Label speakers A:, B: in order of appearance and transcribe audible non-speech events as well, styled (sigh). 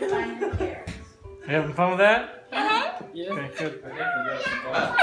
A: (laughs) you
B: having fun with that? Uh huh.
C: Yeah.
B: Okay, good.